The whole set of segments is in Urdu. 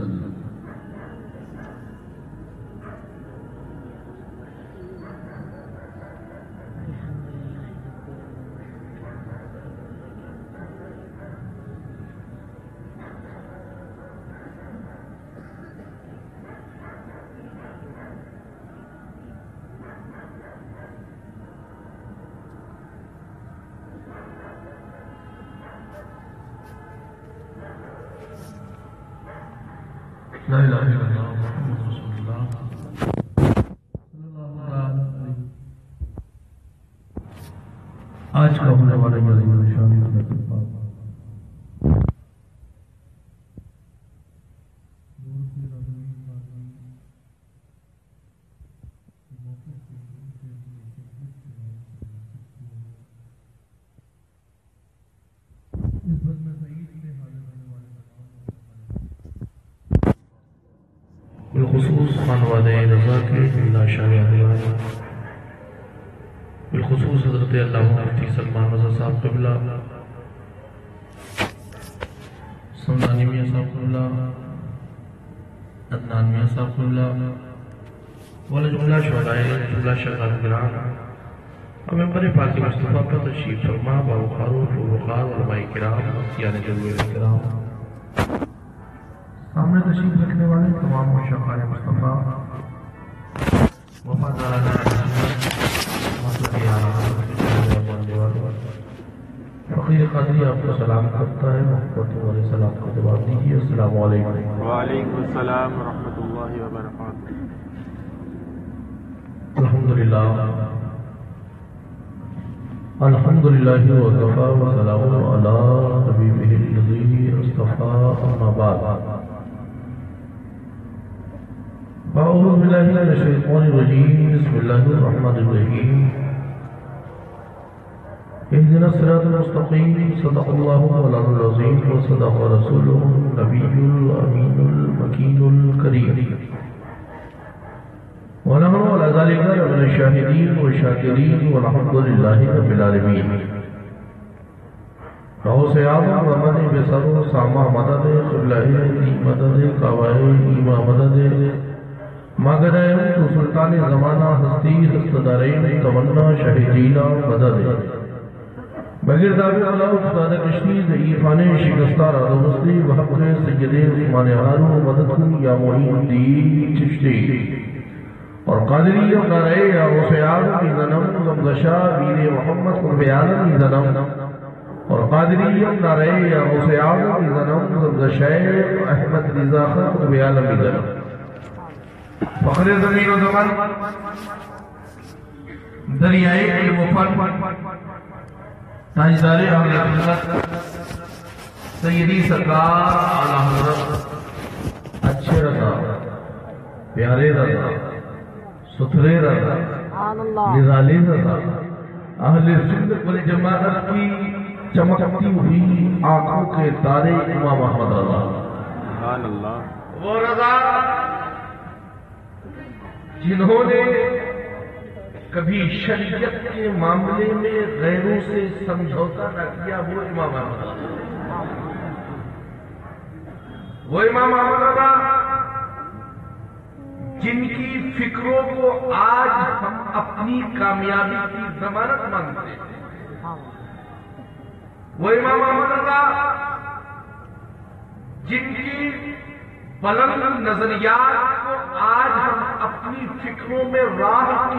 嗯诶来了来了 خانواد رضا کے اللہ شاہ علیہ بالخصوص حضرت اللہ مفتی سلمان رضا صاحب قبلہ سمدانی میاں صاحب قبلہ، عدنان میاں صاحب قبلہ والا جملہ شہدائے جملہ شغال گران ہمیں بڑے پاکی مصطفیٰ پر تشریف فرما باوقار و فروقار علماء کرام یعنی جلوے کرام۔ تشریف رکھنے والے تمام مشاقار مصطفیٰ وفادارانہ فقیر قادری آپ کو سلام کرتا ہے محبت والے سلام کو جواب دیجیے السلام علیکم۔ وعلیکم السلام ورحمۃ اللہ وبرکاتہ۔ الحمد للہ الحمد للہ وکفا وسلام علی حبیبہ الذی اصطفى اما بعد۔ فأعوذ بالله من الشيطان الرجيم بسم الله الرحمن الرحيم اهدنا الصراط المستقيم صدق الله مولانا العظيم وصدق رسوله النبي الأمين المكين الكريم ونحن على ذلك من الشاهدين والشاكرين والحمد لله رب العالمين رہو سے آپ آدم رمضی بسر ساما مدد، قبلہ دی مدد قوائی ایما مدد۔ مگر تو سلطان زمانہ ہستی ہستدارین تمنا شہیدینا مدد بغیر دعوی اللہ، استاد کشنی ضعیفان شکستار آدمستی وحق سید عثمان ہارو مدد کن یا معین الدین چشتی۔ اور قادری اب نہ یا غوث کی ذنم زمدشا ویر محمد قرب آدم کی ذنم اور قادری اب نہ رہے یا غوث کی ذنم زمدشا احمد رضا خان قرب کی ذنم فخر زمین و زمان دریائے علم و فن۔ تاجدار اہل حضرت سیدی سرکار اعلی حضرت اچھے رضا پیارے رضا ستھرے رضا نرالی رضا اہل سنت وال جماعت کی چمکتی ہوئی آنکھوں کے تارے امام احمد رضا۔ سبحان اللہ۔ وہ رضا جنہوں نے کبھی شریعت کے معاملے میں غیروں سے سمجھوتا نہ کیا، وہ امام احمد وہ امام احمد جن کی فکروں کو آج ہم اپنی کامیابی کی ضمانت مانتے ہیں۔ وہ امام احمد جن کی بلند نظریات کو آج ہم اپنی فکروں میں راہ کی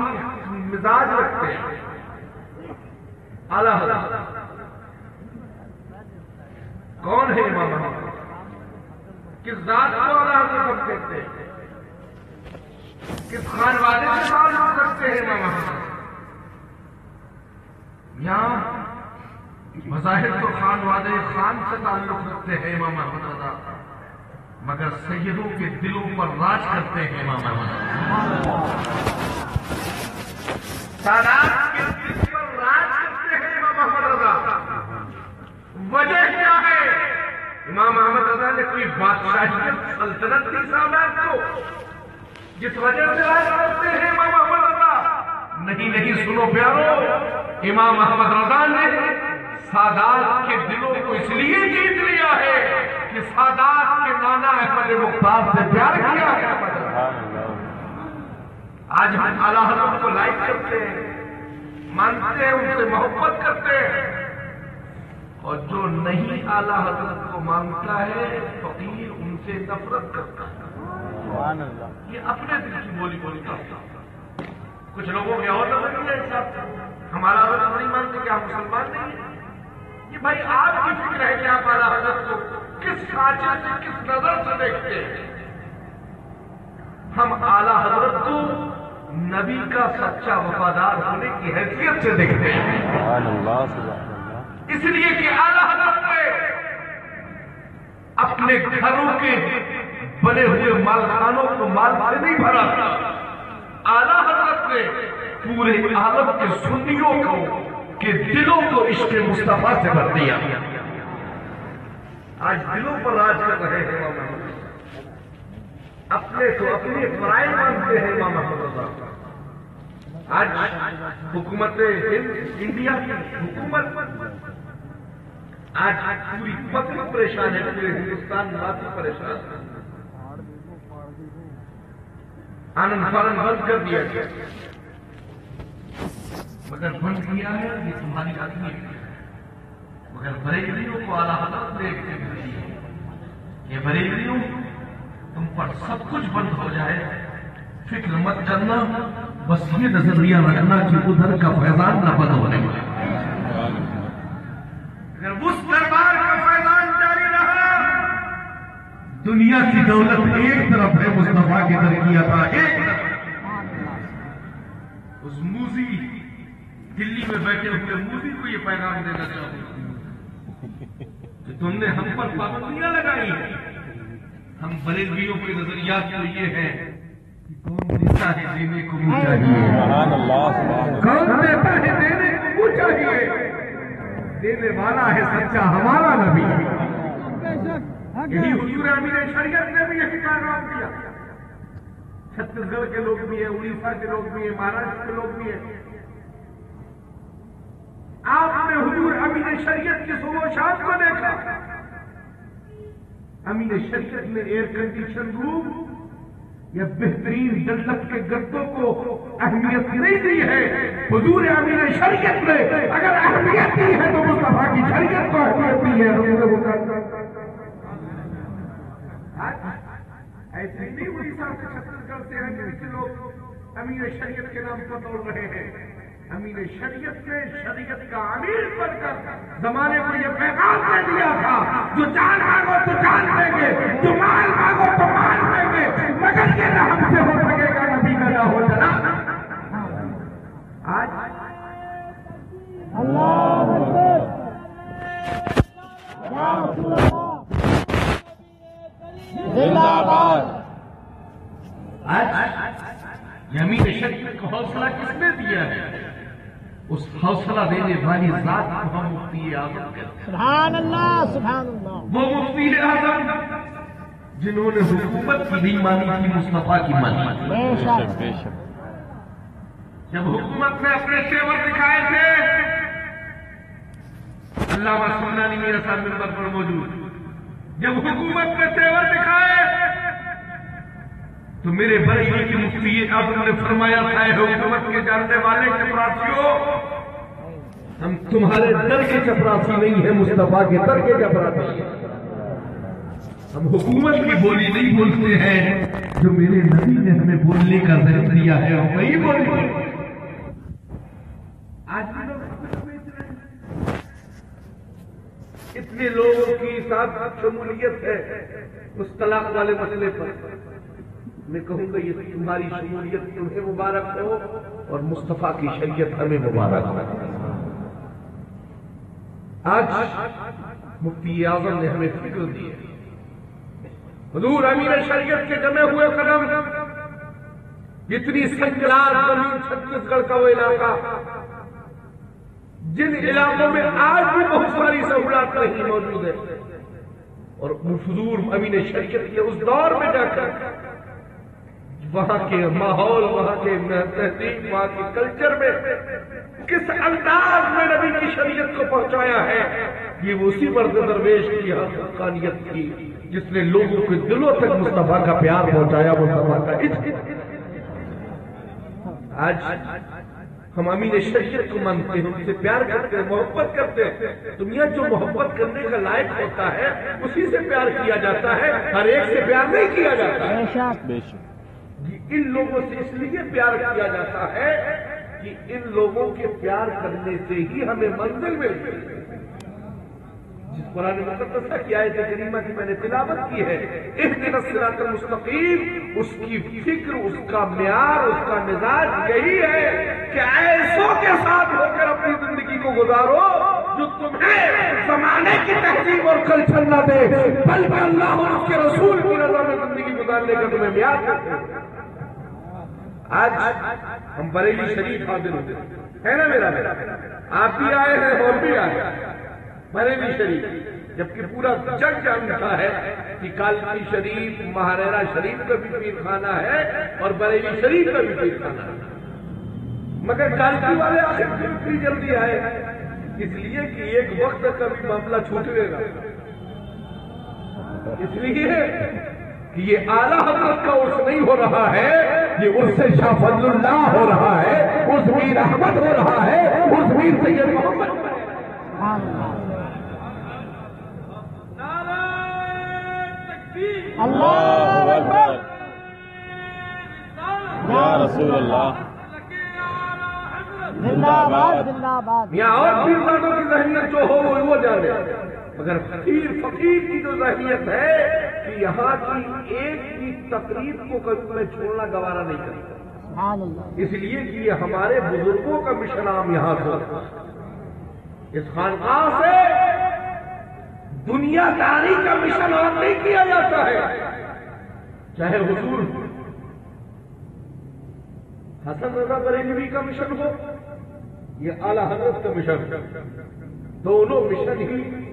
مزاج رکھتے ہیں۔ اعلیٰ کون ہے امام احمد کس ذات کو اعلیٰ حضرت ہم کہتے ہیں؟ کس خانوادے سے تعلق رکھتے ہیں امام احمد یہاں مظاہر تو خانوادے خان سے تعلق رکھتے ہیں امام احمد رضا مگر سیدوں کے دلوں پر راج کرتے ہیں امام احمد۔ سادات کے دل پر راج کرتے ہیں امام احمد رضا۔ وجہ کیا ہے؟ امام احمد رضا نے کوئی بادشاہیت، سلطنت دی سادات کو جس وجہ سے راج کرتے ہیں امام احمد رضا؟ نہیں نہیں، سنو پیارو امام احمد رضا نے سادات کے دلوں کو اس لیے جیت لیا ہے کہ سادات کے نانا احمد مختار سے پیار کیا ہے۔ اللہ آج ہم اعلیٰ حضرت کو لائک کرتے ہیں مانتے ہیں ان سے محبت کرتے ہیں۔ اور جو نہیں اعلیٰ حضرت کو مانتا ہے فقیر ان سے نفرت کرتا ہے۔ سبحان اللہ۔ یہ اپنے دل کی بولی بولی کرتا کچھ لوگوں کے اور نظر نہیں ہے ہمارا حضرت نہیں مانتے کہ آپ مسلمان نہیں ہیں۔ یہ بھائی آپ کی فکر ہے کہ آپ اعلیٰ حضرت کو کس سانچے سے کس نظر سے دیکھتے ہیں؟ ہم اعلیٰ حضرت کو نبی کا سچا وفادار ہونے کی حیثیت سے دیکھتے ہیں۔ اس لیے کہ اعلیٰ حضرت نے اپنے گھروں کے بنے ہوئے مالخانوں کو مال سے نہیں بھرا تھا۔ اعلیٰ حضرت نے پورے عالم کے سنیوں کو کے دلوں کو عشق مصطفیٰ سے بھر دیا۔ آج دلوں پر راج کر رہے ہیں امام محمد اپنے تو اپنے فرائض مانتے ہیں امام محمد رضا آج حکومت ہند، انڈیا کی حکومت۔ آج پوری مکر پریشان ہے، پورے ہندوستان واسی پریشان ہے۔ آنند فارن بند کر دیا گیا۔ مگر بند کیا ہے یہ تمہاری آدمی ہے۔ مگر بریلیوں کو اعلیٰ حضرت نے ایک چیز دی ہے یہ بریلیوں تم پر سب کچھ بند ہو جائے۔ فکر مت کرنا بس یہ نظریہ رکھنا کہ ادھر کا فیضان نہ بند ہونے والے اگر اس دربار کا فیضان جاری رہا دنیا کی دولت ایک طرف ہے مصطفیٰ کی ترقیہ تھا ایک طرف۔ اس موزی دلی میں بیٹھے ہوئے موزی کو یہ پیغام دینا چاہوں کہ تم نے ہم پر پابندیاں لگائی ہیں۔ ہم بریلویوں کے نظریات تو یہ ہیں کہ کون دیتا ہے دینے کو منہ چاہیے۔ کون دیتا ہے دینے کو منہ چاہیے؟ دینے والا ہے سچا ہمارا نبی۔ یہی حضور امین شریعت نے بھی یہی پیغام دیا۔ چھتیس گڑھ کے لوگ بھی ہیں اڑیسہ کے لوگ بھی ہیں مہاراشٹر کے لوگ بھی ہیں۔ آپ نے حضور امین شریعت کی صبح شام کو دیکھا۔ امین شریعت نے ایئر کنڈیشن روم یا بہترین جنت کے گدوں کو اہمیت نہیں دی ہے۔ حضور امین شریعت نے اگر اہمیت دی ہے تو مصطفیٰ کی شریعت کو اہمیت دی ہے۔ حضور ایسے نہیں اڑیسہ سے چھتیس گڑھ سے ہیں۔ کے لوگ امین شریعت کے نام پر دوڑ رہے ہیں۔ امین شریعت نے شریعت کا امیر بن کر زمانے کو یہ پیغام دے دیا تھا، جو جان آگو تو جان دیں گے، جو مال مانگو تو مال دیں گے مگر یہ نہ ہم سے ہو سکے گا نبی کا نہ ہو جنا آج زندہ باد آج یہ امین شریعت کو حوصلہ کس نے دیا ہے اس حوصلہ دینے والی ذات کو ہم مفتی اعظم کہتے ہیں۔ سبحان اللہ سبحان اللہ وہ مفتی اعظم جنہوں نے حکومت کی نہیں مانی تھی مصطفیٰ کی مانی جب حکومت نے اپنے تیور دکھائے تھے اللہ سنانی میرا صاحب ممبر پر موجود۔ جب حکومت نے تیور دکھائے تو میرے بریلی کی مفتی اعظم نے فرمایا تھا حکومت کے جاننے والے چپراسیوں ہم تمہارے در کے چپراسی نہیں ہیں، مصطفیٰ کے در کے چپراسی ہم حکومت کی بولی نہیں بولتے ہیں۔ جو میرے نبی نے ہمیں بولنے کا ذہن دیا ہے ہم وہی بولتے ہیں۔ آج اتنے لوگوں کی ساتھ شمولیت ہے اس طلاق والے مسئلے پر۔ میں کہوں گا، یہ تمہاری شمولیت تمہیں مبارک ہو اور مصطفیٰ کی شریعت ہمیں مبارک ہو۔ آج مفتی اعظم نے ہمیں فکر دی ہے۔ حضور امیر شریعت کے جمے ہوئے قدم، جتنی سنگلار زمین چھتیس گڑھ کا وہ علاقہ، جن علاقوں میں آج بھی بہت ساری سہولت نہیں موجود ہے اور حضور امین شریعت کے اس دور میں جا کر وہاں کے ماحول، وہاں کے تہذیب وہاں کے کلچر میں کس انداز میں نبی کی شریعت کو پہنچایا ہے، یہ اسی مرد درویش کی حقانیت تھی، جس نے لوگوں کے دلوں تک مصطفیٰ کا پیار پہنچایا، مصطفیٰ کا عشق۔ آج ہم امین شریعت کو مانتے ہیں ان سے پیار کرتے ہیں، محبت کرتے ہیں۔ دنیا جو محبت کرنے کا لائق ہوتا ہے، اسی سے پیار کیا جاتا ہے، ہر ایک سے پیار نہیں کیا جاتا۔ ہے بے شک۔ ان لوگوں سے اس لیے پیار کیا جاتا ہے کہ ان لوگوں کے پیار کرنے سے ہی ہمیں منزل ملتی ہے۔ جس قرآن مقدسہ کی آیت کریمہ کی میں نے تلاوت کی ہے ایک دن الصراط المستقیم، اس کی فکر، اس کا معیار، اس کا مزاج یہی ہے کہ ایسوں کے ساتھ ہو کر اپنی زندگی کو گزارو جو تمہیں زمانے کی تہذیب اور کلچر نہ دے، بلکہ اللہ اور اس کے رسول کی رضا میں زندگی گزارنے کا تمہیں معیار کرتے ہیں آج ہم بریلی شریف حاضر ہوتے ہے نا میرا میرا آپ بھی آئے ہیں اور بھی آئے ہیں۔ بریلی شریف، جبکہ پورا جگ جانتا ہے کہ کالکی شریف مہاریرا شریف کا بھی پیر خانہ ہے اور بریلی شریف کا بھی پیر خانہ ہے۔ مگر کالکی والے آخر کیوں اتنی جلدی آئے؟ اس لیے کہ ایک وقت کا بھی معاملہ چھوٹے گا۔ اس لیے کہ یہ اعلیٰ حضرت کا عرص نہیں ہو رہا ہے۔ یہ عرص شاہ فضل اللہ ہو رہا ہے اس میر احمد ہو رہا ہے اس میر سید محمد۔ سبحان اللہ اللہ اکبر۔ یا رسول اللہ۔ زندہ باد۔ زندہ باد یہاں اور پیرزادوں کی ذہنیت جو ہو وہ وہ جانے۔ مگر فقیر فقیر کی جو ذہنیت ہے کہ یہاں کی ایک کی تقریب کو کبھی میں چھوڑنا گوارا نہیں کرتا۔ اس لیے کہ یہ ہمارے بزرگوں کا مشن عام یہاں سے۔ اس خانقاہ سے دنیا داری کا مشن عام نہیں کیا جاتا ہے۔ چاہے حضور حسن رضا بریلوی کا مشن ہو یہ اعلی حضرت کا مشن۔ دونوں مشن ہی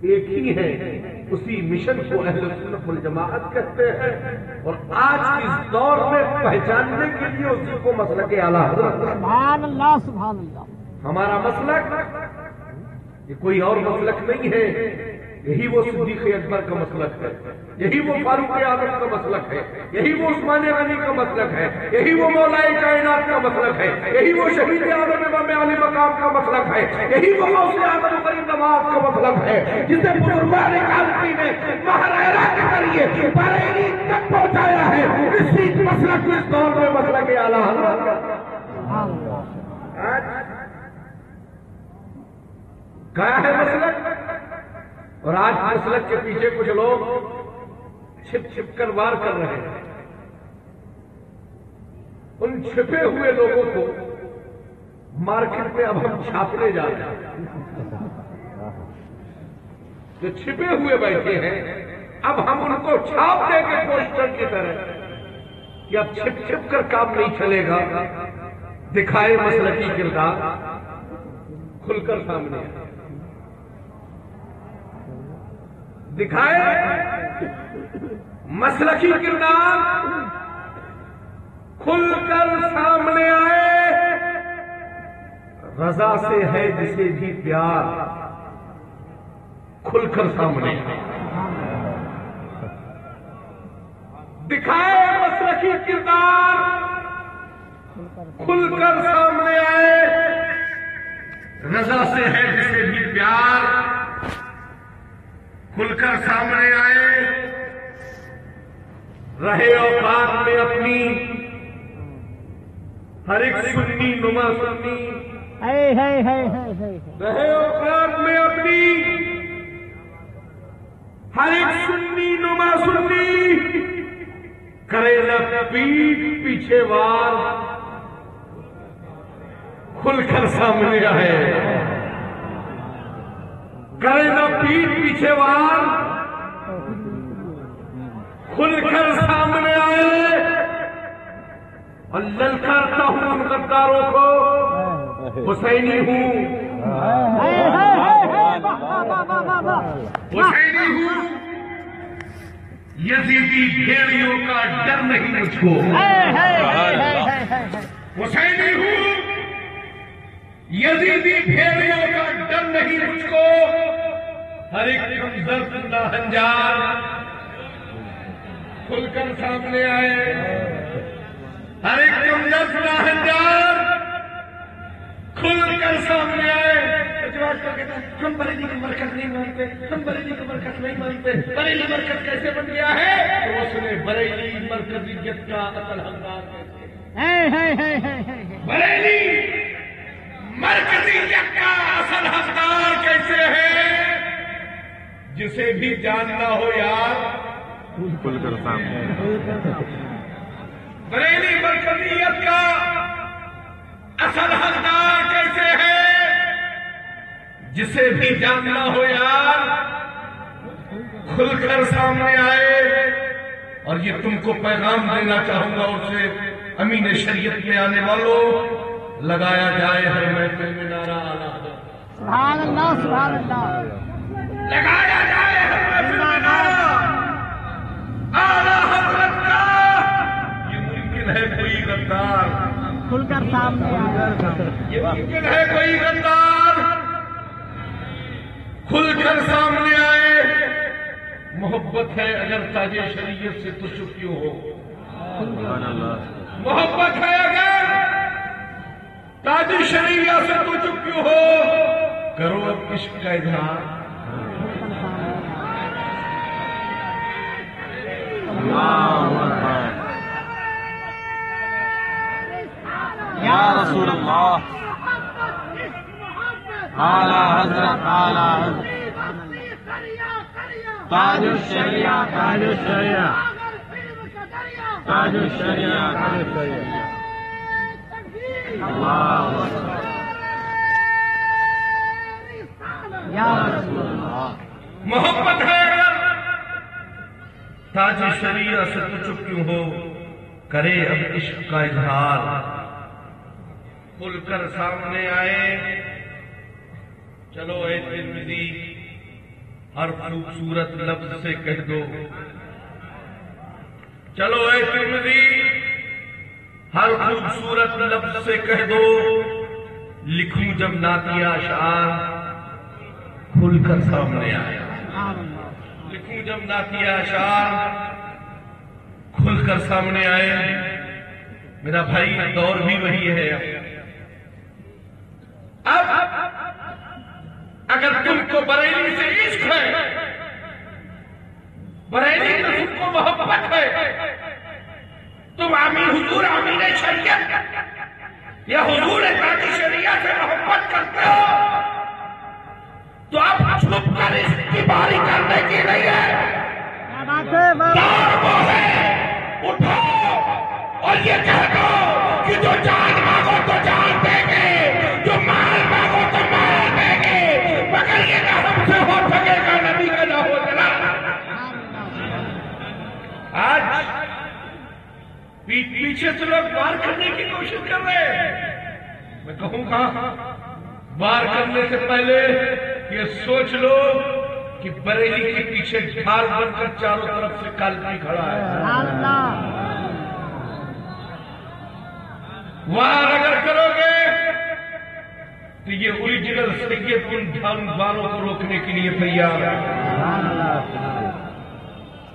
ایک ہی ہے اسی مشن کو اہل سنت والجماعت کہتے ہیں۔ اور آج اس دور میں پہچاننے کے لیے اسی کو مسلک اعلی حضرت سبحان اللہ سبحان اللہ۔ ہمارا مسلک یہ کوئی اور مسلک نہیں ہے۔ یہی وہ صدیق اکبر کا مسلک ہے۔ یہی وہ فاروق اعظم کا مسلک ہے۔ یہی وہ عثمان غنی کا مسلک ہے۔ یہی وہ مولائی کائنات کا مسلک ہے۔ یہی وہ شہید اعظم امام علی مقام کا مسلک ہے۔ یہی وہ غوث اعظم کریم نواز کا مسلک ہے۔ جسے بزرگان کالپی نے مہاراجا کے ذریعے بریلی تک پہنچایا ہے۔ اسی مسلک کو اس دور میں مسلک اعلیٰ حضرت کا۔ کیا ہے مسلک؟ اور آج مسلک کے پیچھے کچھ لوگ چھپ چھپ کر وار کر رہے ہیں۔ ان چھپے ہوئے لوگوں کو مارکیٹ میں اب ہم چھاپنے جا رہے ہیں۔ جو چھپے ہوئے بیٹھے ہیں، اب ہم ان کو چھاپ دیں گے پوسٹر کی طرح کہ اب چھپ چھپ کر کام نہیں چلے گا۔ دکھائے مسلکی کردار کھل کر سامنے آئے دکھائے۔ مسلکی کردار کھل کر سامنے آئے۔ رضا سے ہے جسے بھی پیار کھل کر سامنے۔ آئے دکھائے مسلکی کردار کھل کر سامنے آئے۔ رضا سے ہے جسے بھی پیار کھل کر سامنے آئے رہے اوقات میں اپنی ہر ایک سنی نما سنی۔ ہے ہے ہے ہے ہے رہے اوقات میں اپنی ہر ایک سنی نما سنی۔ کرے نہ پیٹ پیچھے وار۔ کھل کر سامنے آئے۔ کرے نہ پیٹ پیچھے وار۔ کھل کر سامنے آئے۔ اور للکارتا ہوں ان غداروں کو۔ حسینی ہوں۔ حسینی ہوں۔ یزیدی بھیڑیوں کا ڈر نہیں مجھ کو حسینی ہوں۔ یزیدی بھیڑیوں کا ڈر نہیں مجھ کو ہر ایک درد ہنجار کھل کر سامنے آئے۔ ہر ایک درد ہنجار کھل کر سامنے آئے۔ ہم بریلی کی برکت نہیں مانتے ہم بریلی کی برکت نہیں مانتے۔ بریلی برکت کیسے بن گیا ہے؟ تو اس نے بریلی مرکزیت کا اصل حقدار کیسے بریلی مرکزیت کا اصل حقدار کیسے ہے جسے بھی جاننا ہو یار کھل کر سامنے۔ بریلی مرکزیت کا اصل حقدار کیسے ہے جسے بھی جاننا ہو یار کھل کر سامنے آئے۔ اور یہ تم کو پیغام دینا چاہوں گا اسے امین شریعت میں آنے والوں لگایا جائے ہر محفل میں نعرہ آنا سبحان اللہ سبحان اللہ۔ لگایا جائے ہر محفل میں نعرہ حضرت کا۔ یہ ممکن ہے کوئی غدار۔ کھل کر سامنے آیا یہ ممکن ہے کوئی غدار۔ کھل کر سامنے آئے۔ محبت ہے اگر تاج شریعت سے تو چپ کیوں ہو۔ سبحان اللہ۔ محبت ہے اگر تاج شریعت سے تو چپ کیوں ہو۔ کرو اب عشق کا اظہار۔ اللہ اکبر یا رسول اللہ۔ اعلی حضرت اعلی حضرت۔ تاج الشریعہ تاج الشریعہ۔ تاج الشریعہ تاج الشریعہ اللہ اکبر یا رسول اللہ محبت ہے۔ اگر تاج شریعت سے تو چپ کیوں ہو؟ کرے اب عشق کا اظہار۔ کھل کر سامنے آئے۔ چلو اے ترمذی، ہر خوبصورت لفظ سے کہہ دو۔ چلو اے ترمذی ہر خوبصورت لفظ سے کہہ دو، لکھوں جب ناتیہ اشعار کھل کر سامنے آیا۔ لکھوں جب ناتیہ اشعار کھل کر سامنے آئے۔ میرا بھائی، دور بھی وہی ہے۔ اب اگر تم کو بریلی سے عشق ہے، بریلی سے تم کو محبت ہے امین شریعت یا حضور شریعت سے محبت کرتے ہو تو اب چھپ کر اس کی باری کرنے کی نہیں ہے۔ دار وہ ہے۔ اٹھو اور یہ کہہ دو۔ پیچھے سے لوگ وار کرنے کی کوشش کر رہے ہیں۔ میں کہوں گا وار کرنے سے پہلے یہ سوچ لو کہ بریلی کے پیچھے ڈھال بن کر چاروں طرف سے کالپی کھڑا ہے۔ وار اگر کرو گے تو یہ اوریجنل سید ان ڈھال والوں کو روکنے کے لیے تیار ہے۔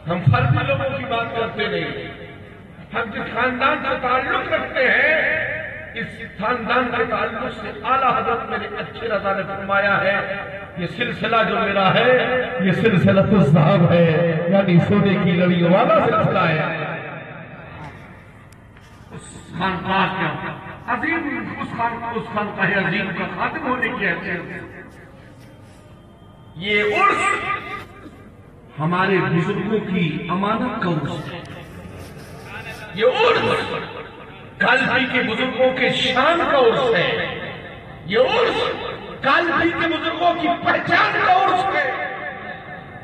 ہم فرضی لوگوں کی بات کرتے نہیں۔ ہم جس خاندان سے تعلق رکھتے ہیں، اس خاندان کے تعلق سے اعلیٰ حضرت میرے اچھے رضا نے فرمایا ہے، یہ سلسلہ جو میرا ہے، یہ سلسلہ تو صاحب ہے یعنی سونے کی لڑیوں والا سلسلہ ہے۔ اس خانقاہ کا عظیم اس خان اس خانقاہ عظیم کا خاتم ہونے کی حیثیت یہ عرص ہمارے بزرگوں کی امانت کا عرص ہے۔ یہ عرص کالپی کے بزرگوں کے شان کا عرص ہے۔ یہ عرص کالپی کے بزرگوں کی پہچان کا عرص ہے۔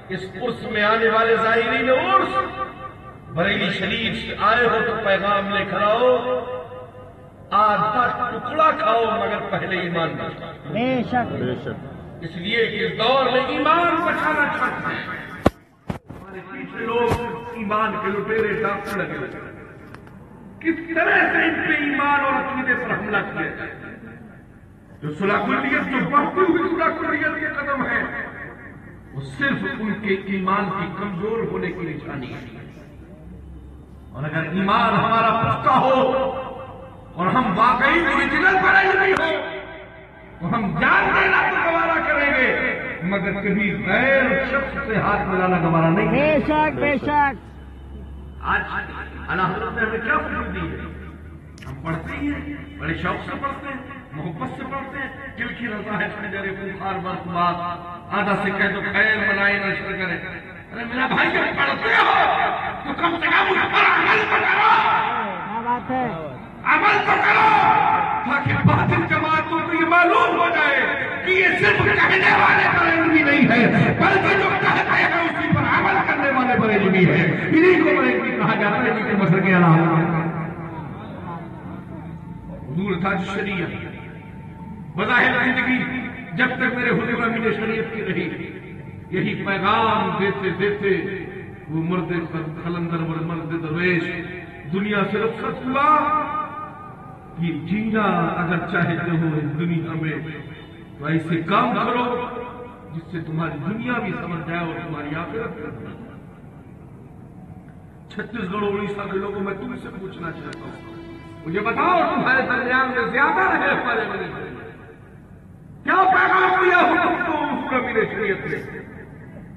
اس عرص میں آنے والے ظاہرین عرص بریلی شریف سے آئے ہو تو پیغام لے کر آؤ۔ آدھا ٹکڑا کھاؤ مگر پہلے ایمان بے شک بے شک۔ اس لیے کہ اس دور میں ایمان بچانا چاہتے ہیں۔ ہمارے پیچھے لوگ ایمان کے لٹیرے ڈاکٹر لگے ہوئے۔ کس طرح سے ان پہ ایمان اور عقیدے پر حملہ کیا جائے؟ جو صلاح جو بڑھتی ہوئی صلاح کے قدم ہے، وہ صرف ان کے ایمان کی کمزور ہونے کی نشانی ہے۔ اور اگر ایمان ہمارا پختہ ہو اور ہم واقعی اوریجنل بریلوی ہو، تو ہم جان دینا تو گوارا کریں گے، مگر کبھی غیر شخص سے ہاتھ ملانا گوارا نہیں بے شک بے شک۔ آج اللہ حضرت نے ہمیں کیا فکر دی ہے؟ ہم پڑھتے ہی ہیں، بڑے شوق سے پڑھتے ہیں، محبت سے پڑھتے ہیں، دل کی رضا ہے خنجر بخار بس بات آدھا سے کہہ دو، خیر بنائے نشر کرے۔ ارے میرا بھائی، جب پڑھتے ہو تو کم سے کم اس پر عمل کرو کیا بات ہے؟ عمل تو کرو، تاکہ باطل جماعتوں کو یہ معلوم ہو جائے کہ یہ صرف کہنے والے بریلوی نہیں ہے، بلکہ جو کہتے ہیں اسی پر عمل کرنے والے بریلوی ہے۔ انہیں کو بریلوی کہا جاتا ہے جن کے کے علاوہ۔ حضور تاج شریعت۔ بظاہر زندگی جب تک میرے حضور امین شریعت کی رہی، یہی پیغام دیتے دیتے وہ مرد خلندر مرد درویش، دنیا سے رخصت ہوا۔ کہ جینا اگر چاہتے ہو اس دنیا میں، تو ایسے کام کرو جس سے تمہاری دنیا بھی سمجھ جائے اور تمہاری آخرت بھی چھتیس گڑھ اڑیسہ کے لوگوں، میں تم سے پوچھنا چاہتا ہوں۔ مجھے بتاؤ، تمہارے درمیان میں زیادہ رہے ہمارے کیا پیغام دیا ہوگا تم کو شریعت نے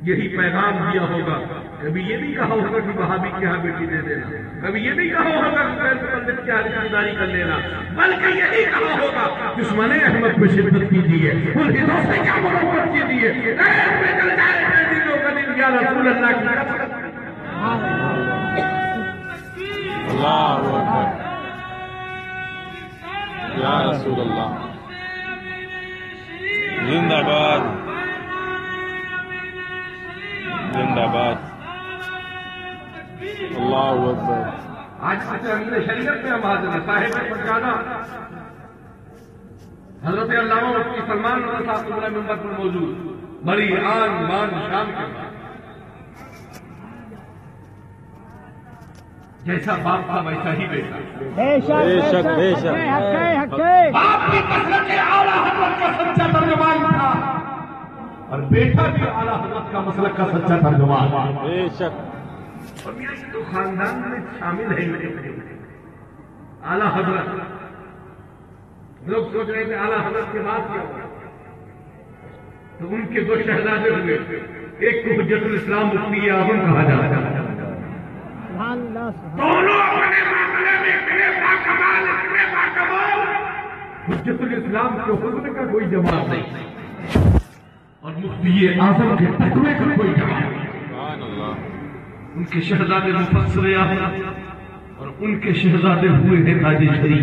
یہی پیغام دیا ہوگا۔ کبھی یہ بھی کہا ہوگا کہ وہابی کے یہاں بیٹی دے دینا۔ کبھی یہ بھی کہا ہوگا کہ غیر کی رشتہ کر لینا۔ بلکہ یہی کہا ہوگا دشمن احمد پہ شدت کیجیے۔ ان ہندوں سے کیا محبت کیجیے؟ غیر میں چل جائے غیر دینوں کا دل یا رسول اللہ کی اللہ اکبر۔ یا رسول اللہ۔ زندہ باد۔ زندہ باد۔ اللہ اکبر۔ آج شریعت میں ہم حاضر ہیں۔ صاحب پر جانا۔ حضرت علامہ مفتی سلمان رضا صاحب قبلہ ممبر پر موجود۔ بڑی آن مان شام کے بعد جیسا باپ تھا ویسا ہی بیٹا۔ بے شک بے شک، باپ مسلک کے اعلیٰ حضرت کا سچا ترجمان تھا۔ اور بیٹا بھی اعلیٰ حضرت کا مسلک کا سچا ترجمان بے شک۔ اور میرے تو خاندان میں شامل ہے۔ میرے اعلیٰ حضرت۔ لوگ سوچ رہے تھے اعلیٰ حضرت کے بعد کیا ہوگا؟ تو ان کے دو شہزادے ہوئے۔ ایک کو حجت الاسلام مفتی اعظم کہا جاتا ہے۔ سبحان اللہ سبحان دونوں اپنے معاملے میں اتنے باکمال اتنے باکمال۔ حجت الاسلام کے حسن کا کوئی جواب نہیں۔ اور مفتی اعظم کے تقوی کا کوئی جواب نہیں۔ ان کے شہزادے مفسر اور ان کے شہزادے ہوئے ہیں تاج اللہ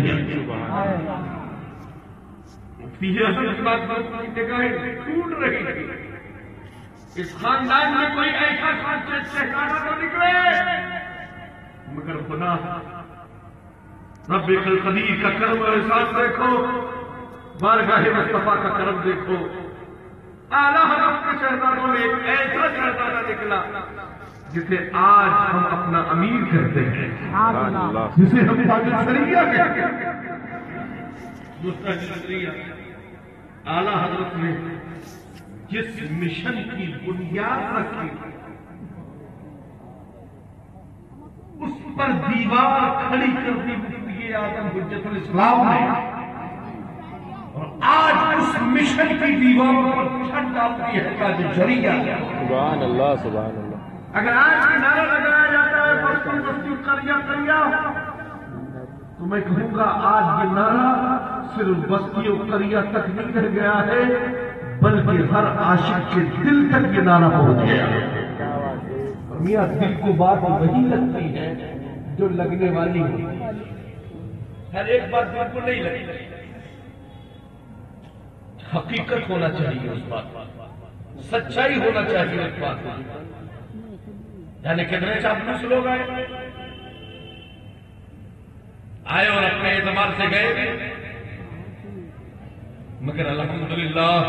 مفتی اعظم کی بات کی نگاہیں ٹوٹ رہی تھی اس خاندان میں کوئی ایسا شہزادہ تو نکلے۔ مگر خدا رب کل قدیر کا کرم اور احسان دیکھو بارگاہ مصطفیٰ کا کرم دیکھو۔ اعلیٰ حضرت کے شہزادوں میں ایک ایسا شہزادہ نکلا جسے آج ہم اپنا امیر کہتے ہیں۔ جسے ہم تاج کہتے ہیں۔ دوسرا شریعہ اعلیٰ حضرت نے جس مشن کی بنیاد رکھی، اس پر دیوار کھڑی کر دی۔ مفتی اعظم حجت الاسلام نے اور آج اس مشن کی دیواروں پر چھت ڈالتی ہے تاج شریعہ سبحان اللہ سبحان اللہ۔ اگر آج بھی نعرہ لگایا جاتا ہے بستی بستی کریا کریا تو میں کہوں گا آج یہ نعرہ صرف بستی اور کریا تک نہیں رہ گیا ہے بلکہ ہر عاشق کے دل تک یہ نعرہ پہنچ گیا اور میاں دل کو بات وہی لگتی ہے جو لگنے والی ہے۔ ہر ایک بات دل کو نہیں لگتی۔ حقیقت ہونا چاہیے اس بات سچائی ہونا چاہیے اس بات یعنی کتنے چاپلوس لوگ آئے؟ آئے اور اپنے اعتبار سے گئے۔ مگر الحمدللہ،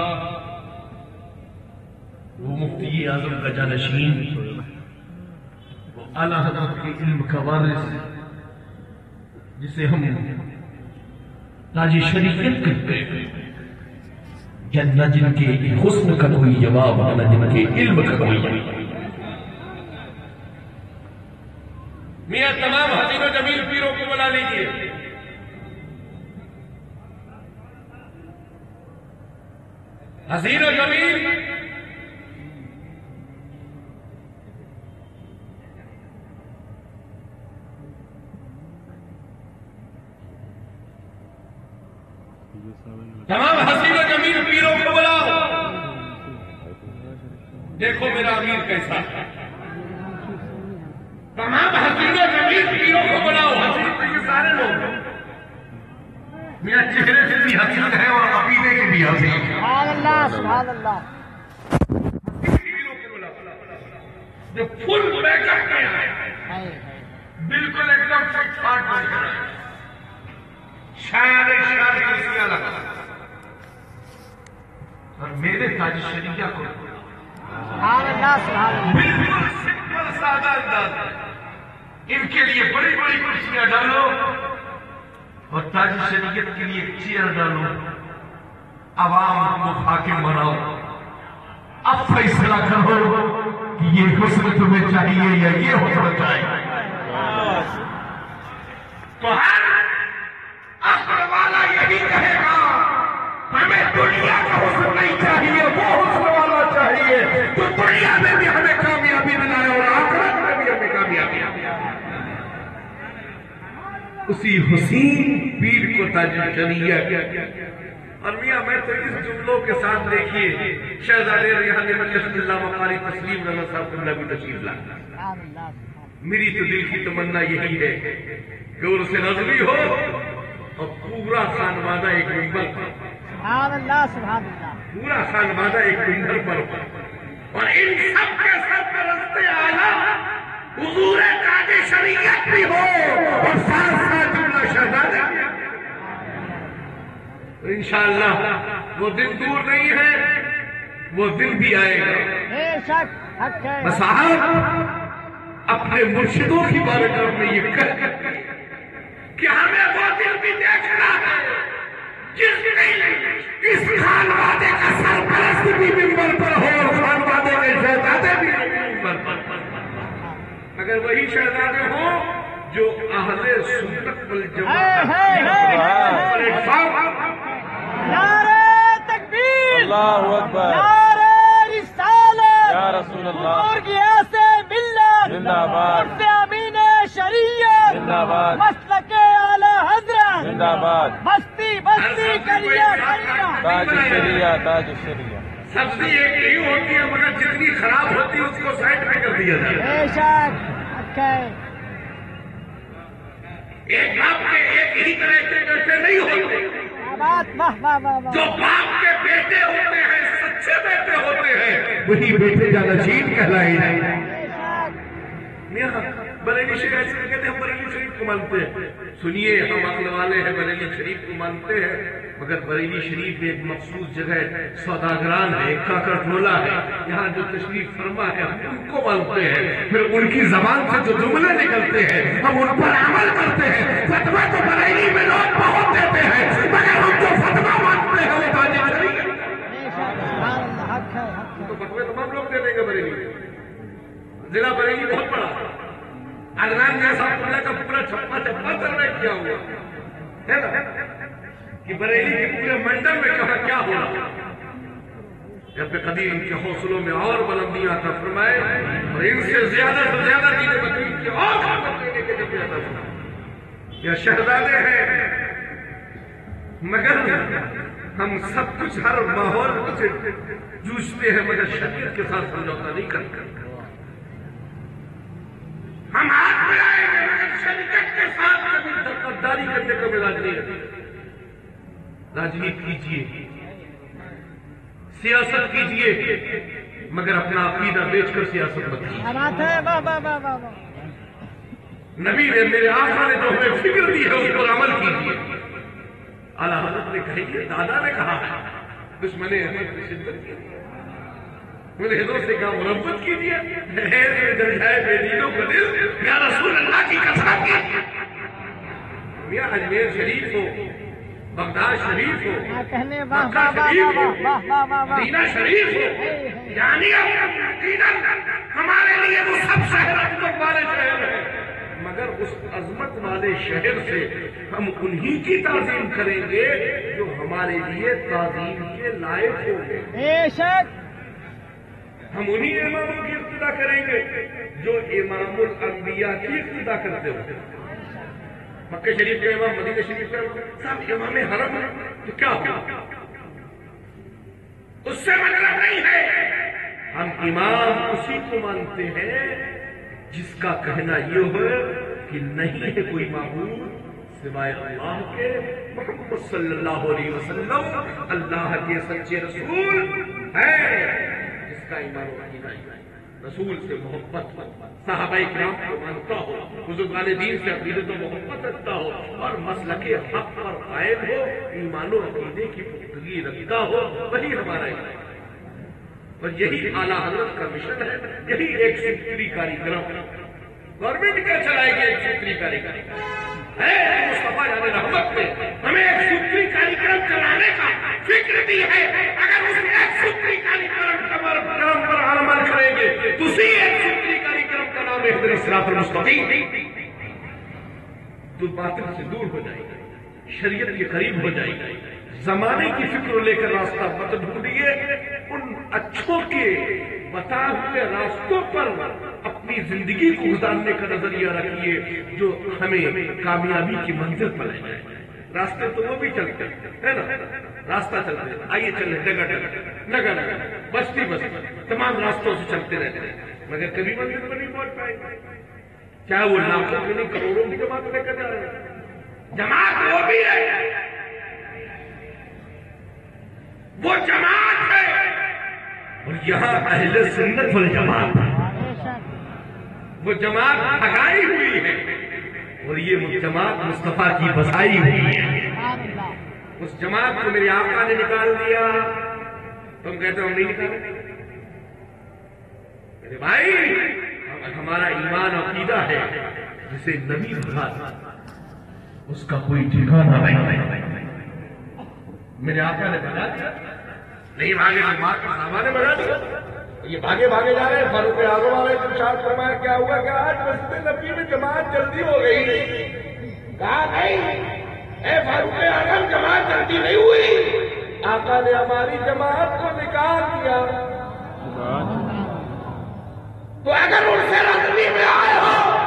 وہ مفتی اعظم کا جانشین وہ اعلی حضرت کے علم کا وارث، جسے ہم تاج شریفت کہتے ہیں۔ یا نہ جن کے حسن کا کوئی جواب نہ جن کے علم کا کوئی جواب میاں تمام حسین و جمیل پیروں کو بلا لیجیے حسین و جمیل۔ تمام حسین دیکھو میرا امیر کیسا تمام حسین و جمیل پیروں کو بلاؤ حسین تو یہ سارے لوگ۔ میرا چہرے سے بھی حسین ہے اور عقیدے کے بھی حسین ہے۔ سبحان اللہ سبحان اللہ۔ جو فل بیک اپ میں ہے بالکل ایک دم فٹ فاٹ بن کر شاید شاید کرسیاں لگا۔ اور میرے تاج شریعہ کو سبحان اللہ سبحان اللہ بالکل سمپل سادہ انداز ان کے لیے بڑی بڑی کرسیاں ڈالو اور تاج شریعت کے لیے چیئر ڈالو، عوام کو حاکم بناؤ۔ اب فیصلہ کرو کہ یہ حسن تمہیں چاہیے یا یہ حسن چاہیے۔ تو ہر اصل والا یہی کہے گا۔ ہمیں دنیا کا حسن نہیں چاہیے، وہ حسن والا چاہیے۔ جو دنیا میں بھی ہمیں کامیابی دلائے اور آخرت میں بھی ہمیں کامیابی اسی حسین پیر کو تاج شریعہ اور میاں، میں تو اس جملوں کے ساتھ دیکھیے، شہزادے ریحان مجلس اللہ مقاری تسلیم رضا صاحب کو بھی تشریف لا میری تو دل کی تمنا یہی ہے کہ ان سے نظری ہو اور پورا خانوادہ ایک ممبر پر۔ سبحان اللہ سبحان اللہ۔ پورا خانوادہ ایک ممبر پر اور ان سب کے سرپرست اعلیٰ حضور تاج شریعت بھی ہو۔ اور ساتھ ساتھ جملہ شہزادے بھی۔ انشاءاللہ وہ دن دور نہیں ہے وہ دن بھی آئے گا۔ آپ اپنے مرشدوں کی بارگاہ میں یہ کہہ کر کہ ہمیں وہ دل بھی دیکھنا ہے۔ دن اس خانوادے کا سرپرست بھی ممبر پر ہو اور خانوادے کے شہزادے بھی ممبر پر اگر وہی شہزادے ہوں جو اہل سنت والجماعت نعرہ تکبیر اللہ اکبر نعرہ رسالت یا رسول اللہ حضور کی ایسے ملت زندہ باد مفتی امین شریعت زندہ باد مسلک اعلی حضرت زندہ باد بستی بستی کلیا کلیا تاج شریعہ تاج شریعہ۔ سبزی ایک ہی ہوتی ہے مگر جتنی خراب ہوتی ہے اس کو سائڈ میں کر دیا جاتا ہے۔ ایک باپ کے ایک ہی طرح کے بیٹے نہیں ہوتے۔ کیا بات؟ واہ واہ واہ واہ۔ جو باپ کے بیٹے ہوتے ہیں سچے بیٹے ہوتے ہیں وہی بیٹے جانشین کہلائے جائیں بے شک۔ میاں۔ بریلی شریف ایسے کہتے ہیں، ہم بریلی شریف کو مانتے ہیں۔ سنیے، ہم عقل والے ہیں، بریلی شریف کو مانتے ہیں، مگر بریلی شریف ایک مخصوص جگہ سوداگران ہے کاکر ٹولہ ہے۔ یہاں جو تشریف فرما ہے، ہم ان کو مانتے ہیں۔ پھر ان کی زبان سے جو جملے نکلتے ہیں، ہم ان پر عمل کرتے ہیں۔ فتوہ تو بریلی میں لوگ بہت دیتے ہیں، مگر ہم جو فتوہ مانتے ہیں، وہ تاج شریف ہے تو فتوے تمام لوگ دے دیں گے بریلی ضلع بریلی بہت بڑا عدنان میاں صاحب اللہ کا پورا چھپا چھپا سروے کیا ہوا۔ ہے نا؟ کہ بریلی کے پورے منڈل میں کہاں کیا ہو رہا جب قدیم کے حوصلوں میں اور بلندیاں عطا فرمائے اور ان سے زیادہ سے زیادہ دین مدین کی اور دینے کے لیے عطا فرمائے۔ یا شہزادے ہیں، مگر ہم سب کچھ ہر ماحول سے جوجتے ہیں، مگر شریعت کے ساتھ سمجھوتا نہیں کرتے۔ راجنیت کیجیے۔ سیاست کیجیے مگر اپنا عقیدہ بیچ کر سیاست مت کیجیے۔ نبی نے میرے آقا نے جو ہمیں فکر دی ہے اس پر عمل کیجیے۔ اعلیٰ حضرت نے کہی کہ دادا نے کہا دشمن احمد کی شدت کی ملحدوں سے کہا مربت کیجیے۔ دل یا رسول اللہ کی کثرت کی میاں اجمیر شریف ہو بغداد شریف ہو۔ واہ مکہ شریف ہو۔ مدینہ شریف ہو۔ یعنی ہمارے لیے وہ سب شہر عظمت والے شہر ہیں۔ مگر اس عظمت والے شہر سے ہم انہی کی تعظیم کریں گے جو ہمارے لیے تعظیم کے لائق ہوں گے۔ ہم انہی اماموں کی ابتدا کریں گے جو امام الانبیاء کی ابتدا کرتے ہو مکہ شریف کے امام مدینہ شریف کے امام صاحب، امام حرم ہے تو کیا ہو اس سے مطلب نہیں ہے۔ ہم امام اسی کو مانتے ہیں جس کا کہنا یہ ہو کہ نہیں ہے کوئی معبود سوائے اللہ کے۔ محمد صلی اللہ علیہ وسلم اللہ کے سچے رسول ہے جس کا ایمان و عقیدہ رسول سے محبت، صحابہ کرام کو مانتا ہو بزرگان دین سے عقیدت و محبت رکھتا ہو اور مسلک حق پر قائم ہو، ایمان و عقیدے کی پختگی رکھتا ہو، وہی ہمارا ایمان ہے۔ اور یہی اعلیٰ حضرت کا مشن ہے، یہی ایک سوتری کاریگرام۔ گورنمنٹ کیا چلائے گی ایک سوتری کاریگرام؟ ہے مصطفیٰ جان رحمت نے ہمیں ایک سوتری کاریگرام چلانے کا فکر دی ہے اگر اس ایک سوتری کاریگرام کا کام پر عمل کریں گے تو اسی ایک سوتری کاریگرام کا نام ہے حضرت صراط المستقیم تو باطل سے دور ہو جائے گا شریعت کے قریب ہو جائے گا زمانے کی فکر لے کر راستہ مت ڈھونڈیے ان اچھوں کے بتا ہوئے راستوں پر اپنی زندگی کو گزارنے کا نظریہ رکھیے جو ہمیں کامیابی کی منزل پر لے جائے۔ راستے تو وہ بھی چلتے ہے نا؟ راستہ چلتے ہیں۔ آئیے چلے ڈگا ڈگا نگا نگا بستی بستی۔ تمام راستوں سے چلتے رہتے ہیں۔ مگر کبھی منزل پر نہیں پہنچ پائے۔ چاہے وہ لاکھوں کی نہیں، کروڑوں کی جماعت لے کر جا رہے ہیں۔ جماعت وہ بھی ہے۔ وہ جماعت ہے۔ اور یہاں اہل سنت والجماعت۔ ہے وہ جماعت بھگائی ہوئی ہے اور یہ جماعت مصطفیٰ کی بسائی ہوئی ہے۔ اس جماعت کو میرے آقا نے نکال دیا۔ تم کہتے ہو ہم نہیں نکالے میرے بھائی ہمارا ایمان عقیدہ ہے جسے نبی بھگا اس کا کوئی ٹھکانہ نہیں۔ میرے آقا نے بنا دیا۔ نہیں بھاگے جماعت کے صحابہ نے بنا دیا۔ یہ بھاگے بھاگے جا رہے ہیں۔ فاروق اعظم والے ارشاد فرمایا، کیا ہوا؟ کہ آج مسجد نبی میں جماعت جلدی ہو گئی۔ کہا، نہیں۔ اے فاروق اعظم، جماعت جلدی نہیں ہوئی۔ آقا نے ہماری جماعت کو نکال دیا۔ تو اگر ان سے رضوی میں آئے ہو،